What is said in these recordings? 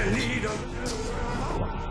I need them.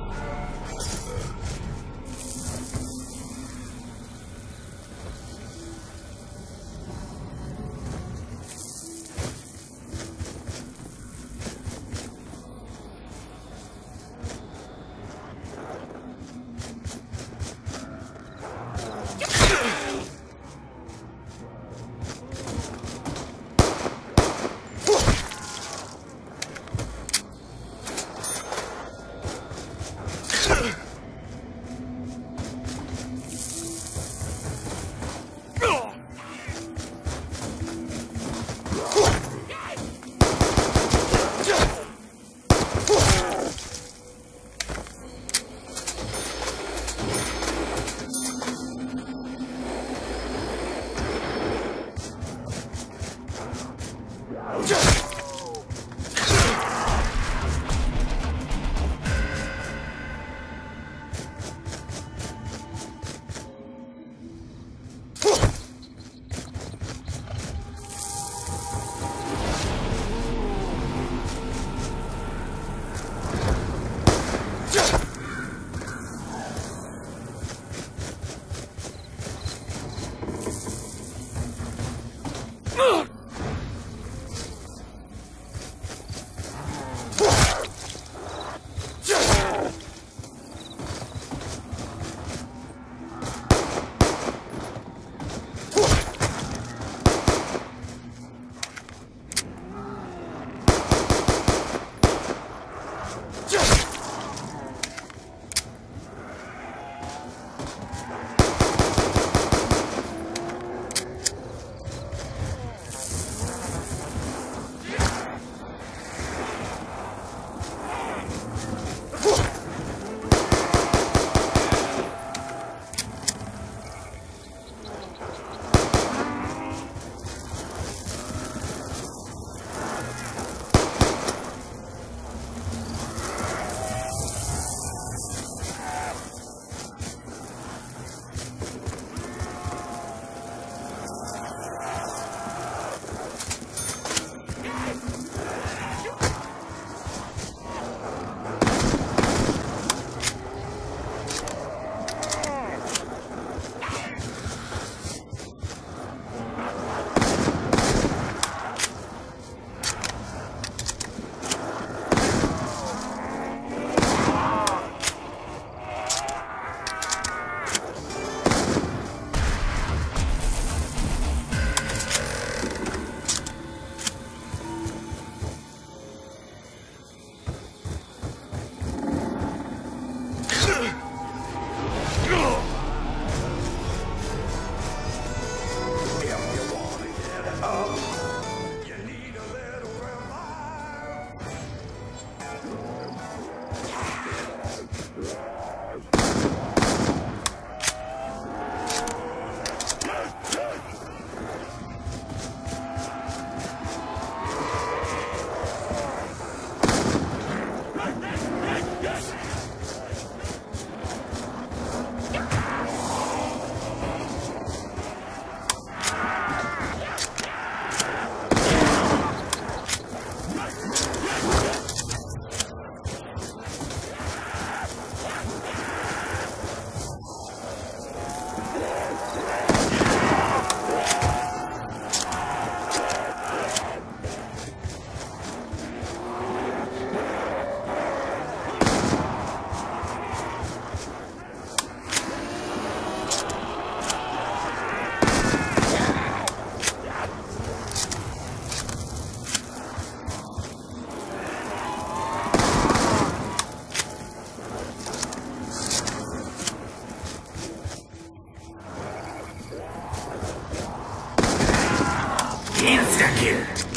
剣すか切る。